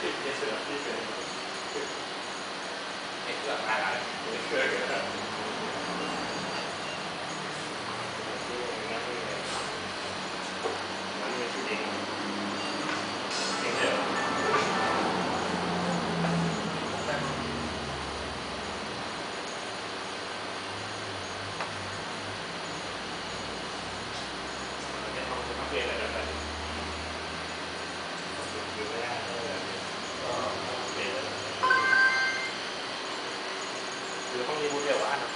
Sí, es la, ¿eh? chứ không như bún đều ăn đâu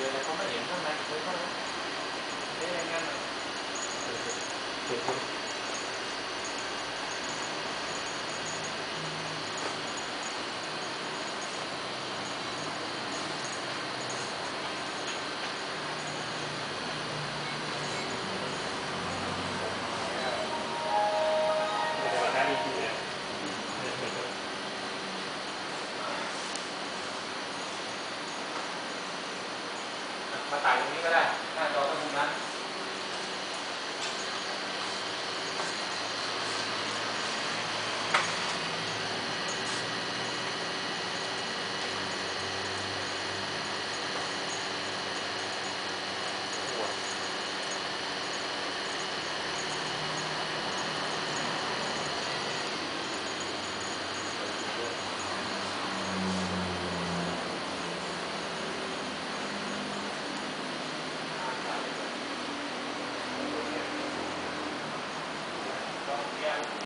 Điều này không phải điểm hôm nay, thế thôi Thế anh ăn rồi. Thử được được được. มาถ่ายตรงนี้ก็ได้หน้าจอตรงนั้น